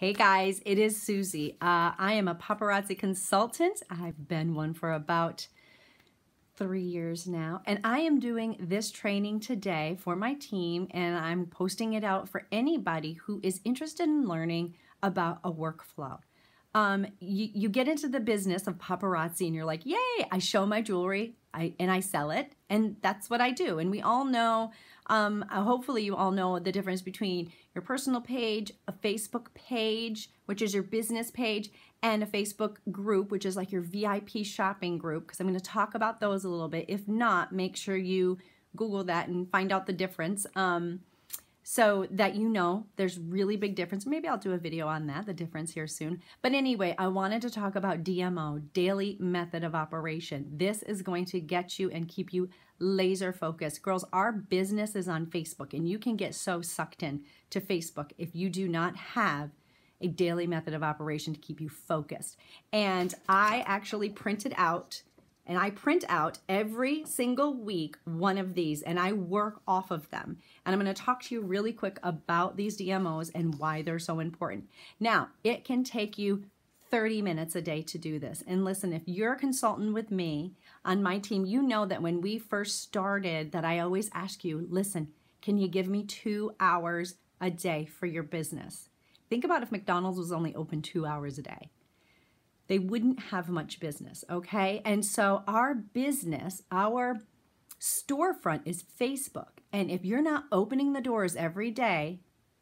Hey guys, it is Suzi. Uh, I am a paparazzi consultant. I've been one for about three years now, and I am doing this training today for my team, and I'm posting it out for anybody who is interested in learning about a workflow. Um, you, you get into the business of paparazzi and you're like, yay, I show my jewelry I, and I sell it, and that's what I do. And we all know um, uh, hopefully you all know the difference between your personal page, a Facebook page, which is your business page, and a Facebook group, which is like your VIP shopping group, because I'm going to talk about those a little bit. If not, make sure you Google that and find out the difference. Um, so that you know there's really big difference. Maybe I'll do a video on that, the difference here soon. But anyway, I wanted to talk about DMO, Daily Method of Operation. This is going to get you and keep you laser focused. Girls, our business is on Facebook and you can get so sucked in to Facebook if you do not have a daily method of operation to keep you focused. And I actually printed out and I print out every single week one of these and I work off of them. And I'm going to talk to you really quick about these DMOs and why they're so important. Now, it can take you 30 minutes a day to do this. And listen, if you're a consultant with me on my team, you know that when we first started that I always ask you, listen, can you give me 2 hours a day for your business? Think about if McDonald's was only open 2 hours a day. They wouldn't have much business, okay? And so our business, our storefront is Facebook. And if you're not opening the doors every day,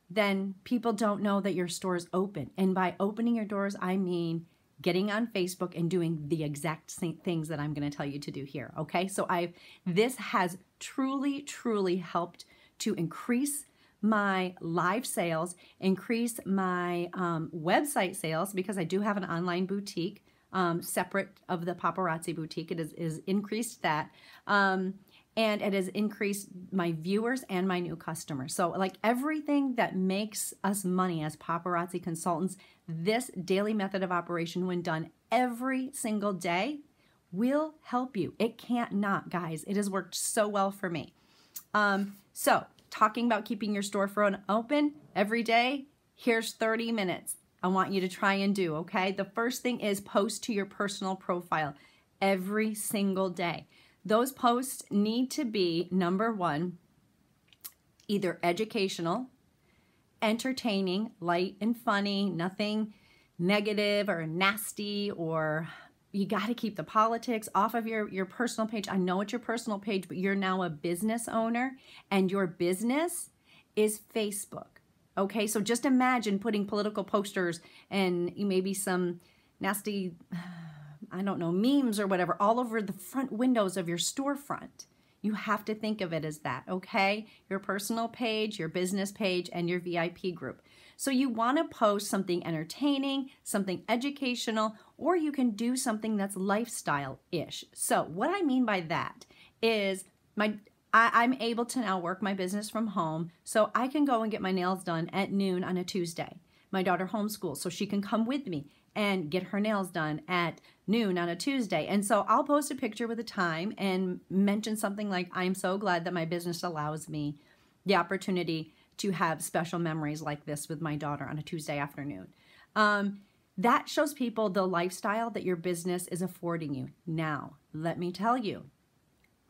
then people don't know that your store is open. And by opening your doors, I mean getting on Facebook and doing the exact same things that I'm going to tell you to do here. Okay, so I've this has truly, truly helped to increase my live sales, increase my um, website sales because I do have an online boutique um, separate of the paparazzi boutique. It is, is increased that. Um, and it has increased my viewers and my new customers. So, like everything that makes us money as paparazzi consultants, this daily method of operation, when done every single day, will help you. It can't not, guys. It has worked so well for me. Um, so, talking about keeping your storefront open every day, here's 30 minutes. I want you to try and do, okay? The first thing is post to your personal profile every single day. Those posts need to be number one, either educational, entertaining, light and funny, nothing negative or nasty or you got to keep the politics off of your, your personal page. I know it's your personal page, but you're now a business owner and your business is Facebook. Okay, so just imagine putting political posters and maybe some nasty I don't know, memes or whatever all over the front windows of your storefront. You have to think of it as that, okay? Your personal page, your business page, and your VIP group. So you want to post something entertaining, something educational, or you can do something that's lifestyle-ish. So what I mean by that is my I, am able to now work my business from home, so I can go and get my nails done at noon on a Tuesday. My daughter homeschools, so she can come with me and get her nails done at noon on a Tuesday. And so I'll post a picture with a time and mention something like, I'm so glad that my business allows me the opportunity to have special memories like this with my daughter on a Tuesday afternoon. Um, that shows people the lifestyle that your business is affording you. Now, let me tell you,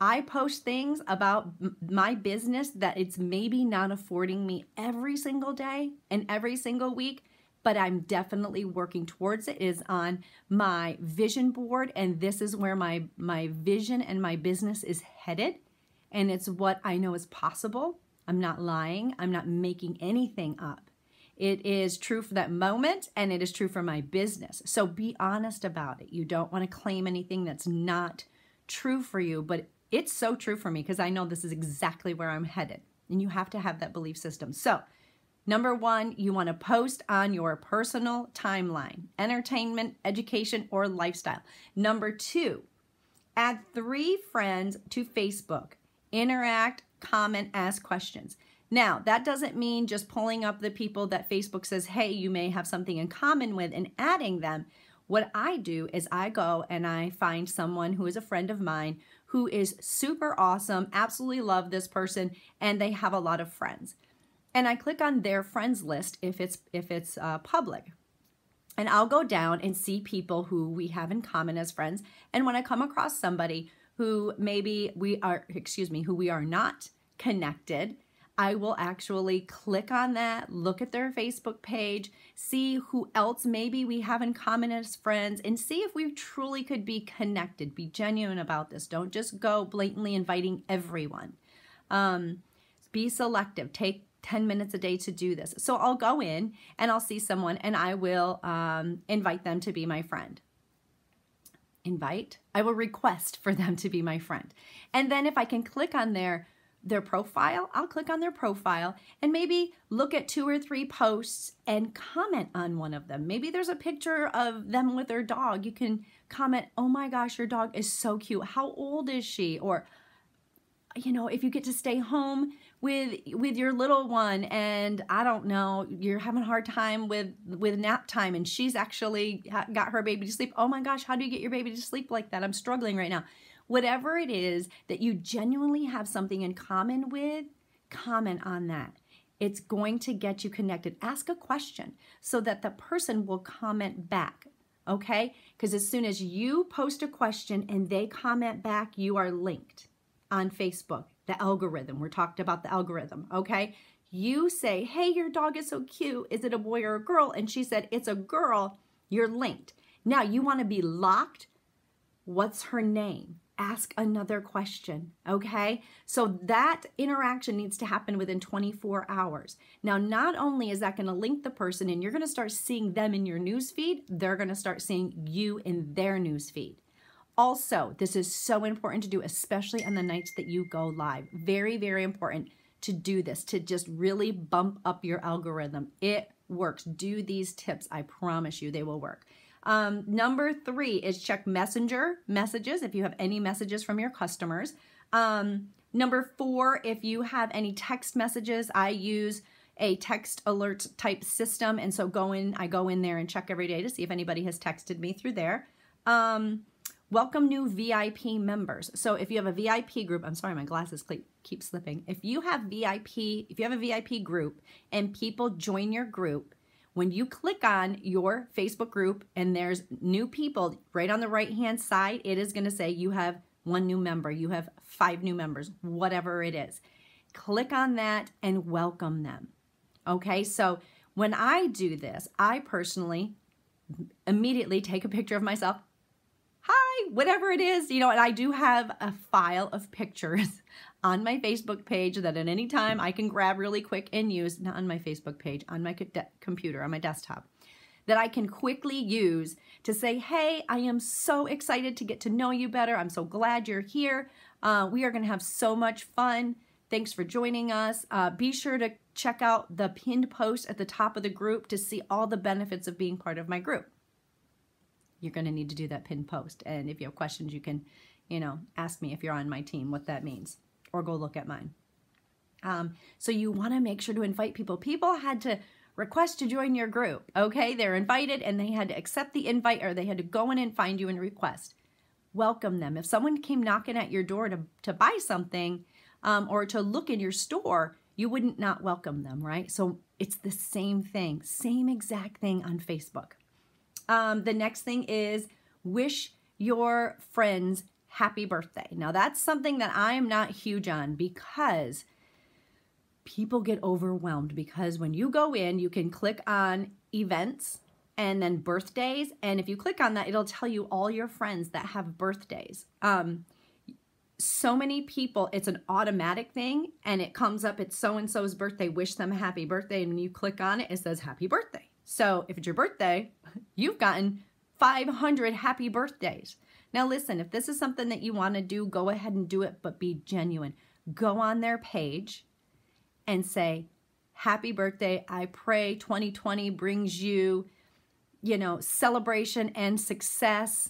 I post things about my business that it's maybe not affording me every single day and every single week, but I'm definitely working towards it. it is on my vision board and this is where my my vision and my business is headed and it's what I know is possible. I'm not lying. I'm not making anything up. It is true for that moment and it is true for my business. So be honest about it. You don't want to claim anything that's not true for you, but it's so true for me because I know this is exactly where I'm headed. And you have to have that belief system. So Number one, you want to post on your personal timeline, entertainment, education, or lifestyle. Number two, add three friends to Facebook. Interact, comment, ask questions. Now, that doesn't mean just pulling up the people that Facebook says, hey, you may have something in common with and adding them. What I do is I go and I find someone who is a friend of mine who is super awesome, absolutely love this person, and they have a lot of friends. And I click on their friends list if it's if it's uh, public. And I'll go down and see people who we have in common as friends. And when I come across somebody who maybe we are, excuse me, who we are not connected, I will actually click on that, look at their Facebook page, see who else maybe we have in common as friends, and see if we truly could be connected. Be genuine about this. Don't just go blatantly inviting everyone. Um, be selective. Take 10 minutes a day to do this. So I'll go in and I'll see someone and I will um, invite them to be my friend. Invite, I will request for them to be my friend. And then if I can click on their their profile, I'll click on their profile and maybe look at two or three posts and comment on one of them. Maybe there's a picture of them with their dog. You can comment, oh my gosh, your dog is so cute. How old is she? Or, you know, if you get to stay home with with your little one and I don't know, you're having a hard time with with nap time and she's actually got her baby to sleep. Oh my gosh, how do you get your baby to sleep like that? I'm struggling right now whatever it is that you genuinely have something in common with, comment on that. It's going to get you connected. Ask a question so that the person will comment back, okay? Because as soon as you post a question and they comment back, you are linked on Facebook, the algorithm. We're talked about the algorithm, okay? You say, hey, your dog is so cute. Is it a boy or a girl? And she said, it's a girl. You're linked. Now, you want to be locked. What's her name? ask another question, okay? So that interaction needs to happen within 24 hours. Now, not only is that going to link the person and you're going to start seeing them in your news feed, they're going to start seeing you in their news feed. Also, this is so important to do, especially on the nights that you go live. Very, very important to do this, to just really bump up your algorithm. It works. Do these tips. I promise you they will work. Um, number three is check messenger messages if you have any messages from your customers. Um, number four, if you have any text messages, I use a text alert type system. And so go in, I go in there and check every day to see if anybody has texted me through there. Um, welcome new VIP members. So if you have a VIP group, I'm sorry, my glasses keep slipping. If you have VIP, if you have a VIP group and people join your group, when you click on your Facebook group and there's new people right on the right hand side, it is going to say you have one new member, you have five new members, whatever it is. Click on that and welcome them. Okay, so when I do this, I personally immediately take a picture of myself. Hi, whatever it is, you know, and I do have a file of pictures on my Facebook page that at any time I can grab really quick and use, not on my Facebook page, on my computer, on my desktop, that I can quickly use to say, hey, I am so excited to get to know you better. I'm so glad you're here. Uh, we are going to have so much fun. Thanks for joining us. Uh, be sure to check out the pinned post at the top of the group to see all the benefits of being part of my group. You're going to need to do that pinned post. And if you have questions, you can, you know, ask me if you're on my team what that means or go look at mine. Um, so you want to make sure to invite people. People had to request to join your group. Okay, they're invited and they had to accept the invite or they had to go in and find you and request. Welcome them. If someone came knocking at your door to, to buy something um, or to look in your store, you wouldn't not welcome them, right? So it's the same thing, same exact thing on Facebook. Um, the next thing is wish your friends happy birthday. Now, that's something that I am not huge on because people get overwhelmed because when you go in, you can click on events and then birthdays. And if you click on that, it'll tell you all your friends that have birthdays. Um, so many people, it's an automatic thing and it comes up, it's so and so's birthday, wish them a happy birthday. And when you click on it, it says happy birthday. So if it's your birthday, you've gotten 500 happy birthdays. Now, listen, if this is something that you want to do, go ahead and do it, but be genuine. Go on their page and say, Happy birthday. I pray 2020 brings you, you know, celebration and success.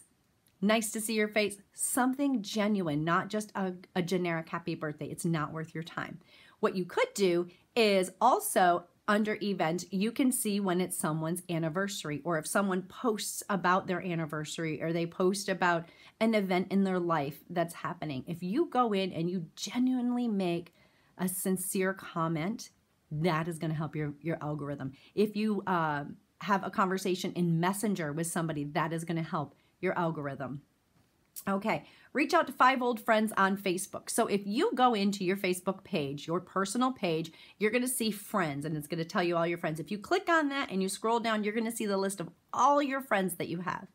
Nice to see your face. Something genuine, not just a, a generic happy birthday. It's not worth your time. What you could do is also under event, you can see when it's someone's anniversary or if someone posts about their anniversary or they post about an event in their life that's happening. If you go in and you genuinely make a sincere comment, that is going to help your, your algorithm. If you uh, have a conversation in Messenger with somebody, that is going to help your algorithm. Okay, reach out to five old friends on Facebook. So if you go into your Facebook page, your personal page, you're going to see friends and it's going to tell you all your friends. If you click on that and you scroll down, you're going to see the list of all your friends that you have.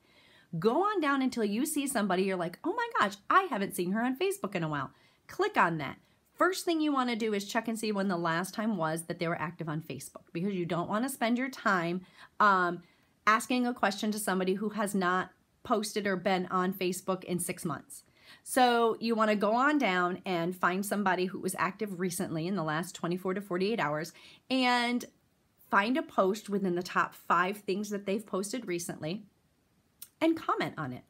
Go on down until you see somebody you're like, oh my gosh, I haven't seen her on Facebook in a while. Click on that. First thing you want to do is check and see when the last time was that they were active on Facebook because you don't want to spend your time um, asking a question to somebody who has not posted or been on Facebook in six months. So you want to go on down and find somebody who was active recently in the last 24 to 48 hours and find a post within the top five things that they've posted recently and comment on it.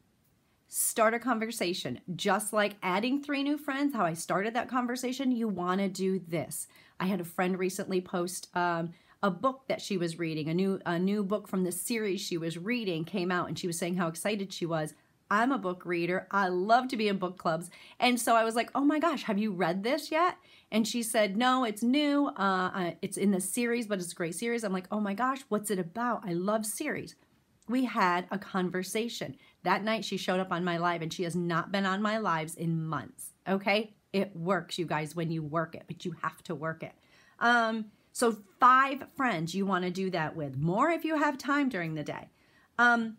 Start a conversation. Just like adding three new friends, how I started that conversation, you want to do this. I had a friend recently post um, a book that she was reading, a new a new book from the series she was reading came out and she was saying how excited she was. I'm a book reader. I love to be in book clubs. And so I was like, "Oh my gosh, have you read this yet?" And she said, "No, it's new. Uh, it's in the series, but it's a great series." I'm like, "Oh my gosh, what's it about? I love series." We had a conversation. That night she showed up on my live and she has not been on my lives in months. Okay? It works, you guys, when you work it, but you have to work it. Um, so five friends you want to do that with. More if you have time during the day. Um,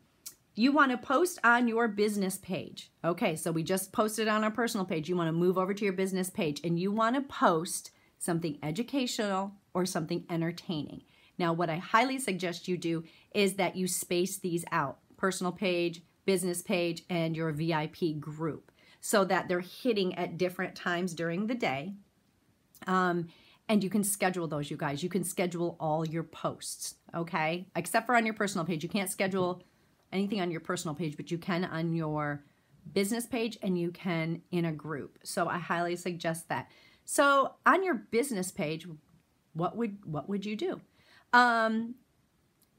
you want to post on your business page. Okay, so we just posted on our personal page. You want to move over to your business page and you want to post something educational or something entertaining. Now, what I highly suggest you do is that you space these out personal page, business page, and your VIP group so that they're hitting at different times during the day. Um, and you can schedule those, you guys. You can schedule all your posts, okay? Except for on your personal page. You can't schedule anything on your personal page, but you can on your business page and you can in a group. So I highly suggest that. So on your business page, what would what would you do? Um,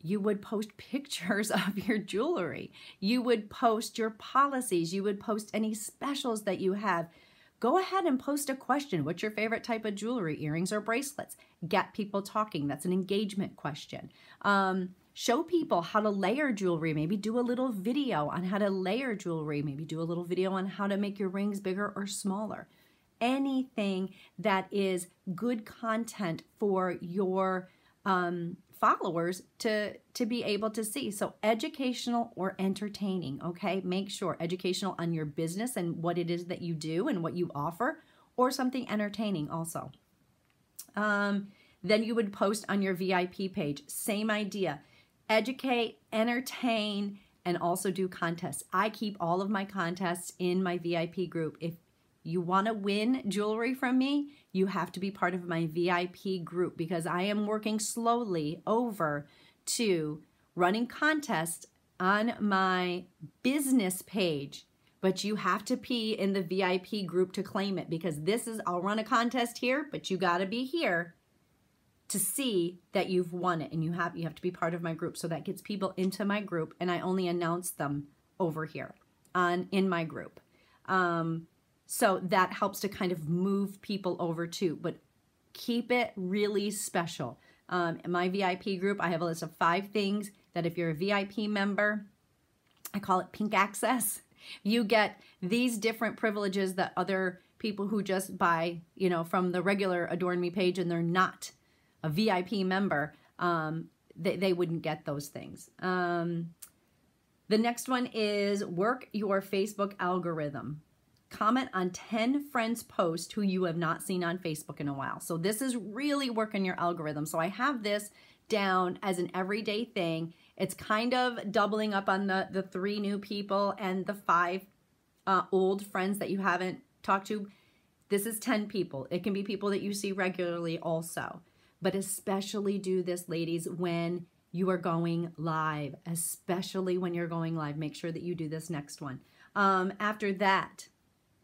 you would post pictures of your jewelry. You would post your policies. You would post any specials that you have go ahead and post a question. What's your favorite type of jewelry, earrings or bracelets? Get people talking. That's an engagement question. Um, show people how to layer jewelry. Maybe do a little video on how to layer jewelry. Maybe do a little video on how to make your rings bigger or smaller. Anything that is good content for your um, followers to to be able to see. So educational or entertaining okay? Make sure educational on your business and what it is that you do and what you offer or something entertaining also. Um, then you would post on your vip page. Same idea. Educate entertain and also do contests. I keep all of my contests in my vip group. If you want to win jewelry from me, you have to be part of my VIP group because I am working slowly over to running contests on my business page. But you have to be in the VIP group to claim it because this is, I'll run a contest here, but you got to be here to see that you've won it. And you have you have to be part of my group. So that gets people into my group and i only announce them over here on in my group. Um, so that helps to kind of move people over too, but keep it really special. Um, in my VIP group, I have a list of five things that if you're a VIP member, I call it pink access. You get these different privileges that other people who just buy, you know, from the regular Adorn Me page and they're not a VIP member, um, they, they wouldn't get those things. Um, the next one is work your Facebook algorithm comment on 10 friends posts who you have not seen on Facebook in a while. So this is really working your algorithm. So I have this down as an everyday thing. It's kind of doubling up on the, the three new people and the five uh, old friends that you haven't talked to. This is 10 people. It can be people that you see regularly also. But especially do this, ladies, when you are going live, especially when you're going live. Make sure that you do this next one. Um, after that,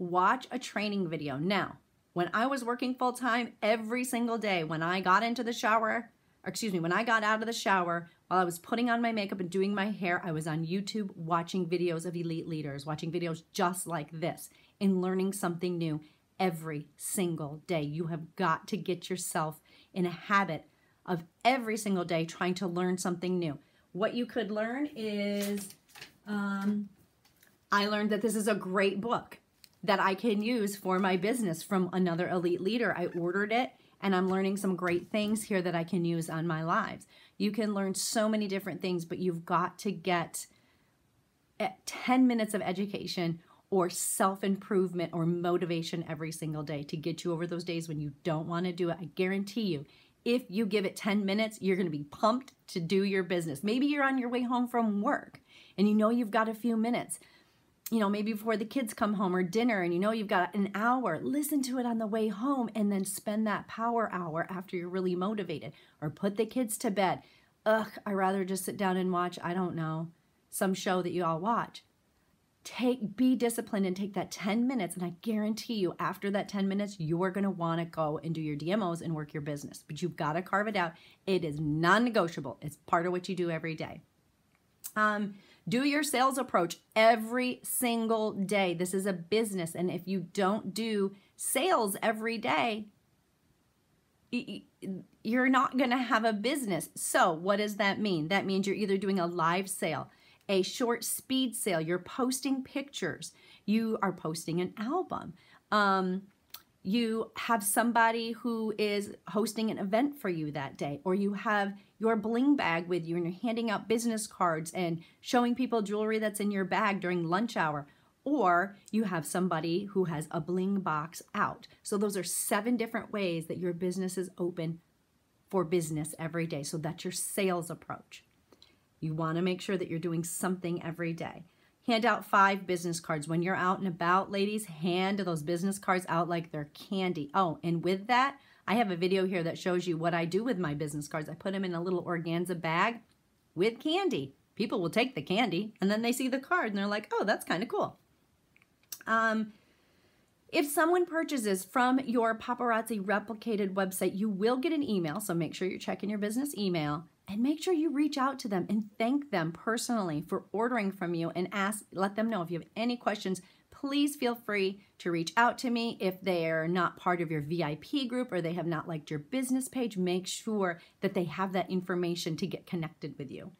watch a training video. Now, when I was working full time, every single day when I got into the shower, excuse me, when I got out of the shower, while I was putting on my makeup and doing my hair, I was on YouTube watching videos of elite leaders, watching videos just like this, and learning something new every single day. You have got to get yourself in a habit of every single day trying to learn something new. What you could learn is, um, I learned that this is a great book that I can use for my business from another elite leader. I ordered it and I'm learning some great things here that I can use on my lives. You can learn so many different things, but you've got to get eh, 10 minutes of education or self improvement or motivation every single day to get you over those days when you don't want to do it. I guarantee you, if you give it 10 minutes, you're going to be pumped to do your business. Maybe you're on your way home from work and you know you've got a few minutes. You know, maybe before the kids come home or dinner and you know you've got an hour. Listen to it on the way home and then spend that power hour after you're really motivated or put the kids to bed. Ugh, i rather just sit down and watch, I don't know, some show that you all watch take be disciplined and take that 10 minutes and i guarantee you after that 10 minutes you are going to want to go and do your dmos and work your business but you've got to carve it out it is non-negotiable it's part of what you do every day um, do your sales approach every single day this is a business and if you don't do sales every day you're not going to have a business so what does that mean that means you're either doing a live sale a short speed sale, you're posting pictures, you are posting an album. Um, you have somebody who is hosting an event for you that day, or you have your bling bag with you and you're handing out business cards and showing people jewelry that's in your bag during lunch hour, or you have somebody who has a bling box out. So, those are seven different ways that your business is open for business every day. So, that's your sales approach. You want to make sure that you're doing something every day. Hand out five business cards. When you're out and about, ladies, hand those business cards out like they're candy. Oh, and with that, I have a video here that shows you what I do with my business cards. I put them in a little organza bag with candy. People will take the candy and then they see the card and they're like, oh, that's kind of cool. Um, if someone purchases from your paparazzi replicated website, you will get an email. So make sure you're checking your business email and make sure you reach out to them and thank them personally for ordering from you and ask let them know. If you have any questions please feel free to reach out to me. If they are not part of your VIP group or they have not liked your business page make sure that they have that information to get connected with you.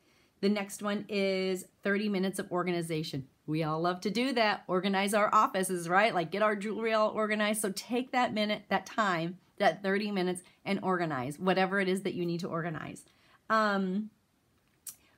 The next one is 30 minutes of organization. We all love to do that. Organize our offices right? Like get our jewelry all organized. So take that minute that time that 30 minutes and organize whatever it is that you need to organize um,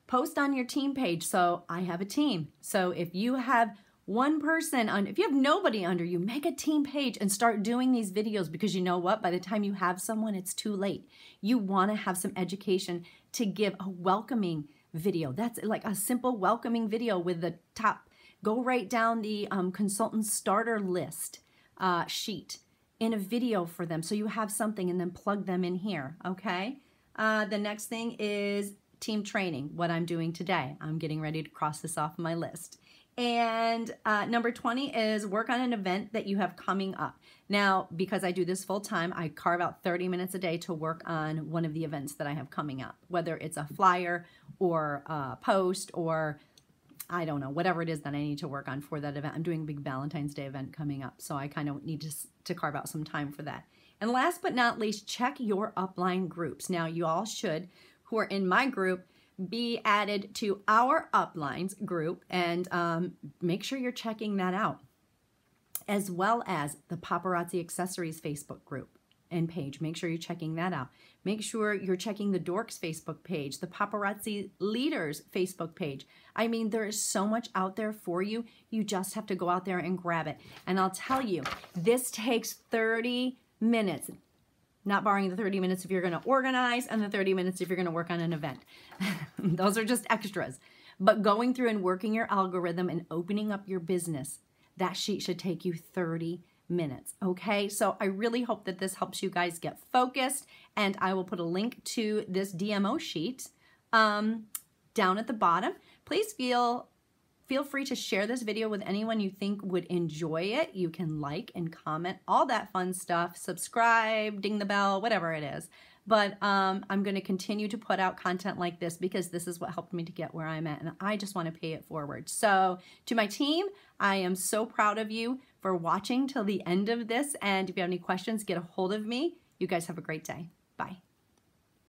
post on your team page. So I have a team. So if you have one person on, if you have nobody under you, make a team page and start doing these videos because you know what? By the time you have someone, it's too late. You want to have some education to give a welcoming video. That's like a simple welcoming video with the top. Go write down the um, consultant starter list uh, sheet in a video for them so you have something and then plug them in here, okay? Uh, the next thing is team training, what I'm doing today. I'm getting ready to cross this off my list. And uh, number 20 is work on an event that you have coming up. Now, because I do this full time, I carve out 30 minutes a day to work on one of the events that I have coming up, whether it's a flyer or a post or I don't know, whatever it is that I need to work on for that event. I'm doing a big Valentine's Day event coming up, so I kind of need to, to carve out some time for that. And last but not least, check your upline groups. Now, you all should, who are in my group, be added to our uplines group and um, make sure you're checking that out, as well as the Paparazzi Accessories Facebook group and page. Make sure you're checking that out. Make sure you're checking the Dorks Facebook page, the Paparazzi Leaders Facebook page. I mean, there is so much out there for you. You just have to go out there and grab it. And I'll tell you, this takes 30 minutes, not barring the 30 minutes if you're going to organize and the 30 minutes if you're going to work on an event. Those are just extras. But going through and working your algorithm and opening up your business, that sheet should take you 30 minutes. Okay, so I really hope that this helps you guys get focused, and I will put a link to this DMO sheet um, down at the bottom. Please feel Feel free to share this video with anyone you think would enjoy it. You can like and comment, all that fun stuff, subscribe, ding the bell, whatever it is. But um, I'm going to continue to put out content like this because this is what helped me to get where I'm at, and I just want to pay it forward. So to my team, I am so proud of you for watching till the end of this, and if you have any questions, get a hold of me. You guys have a great day. Bye.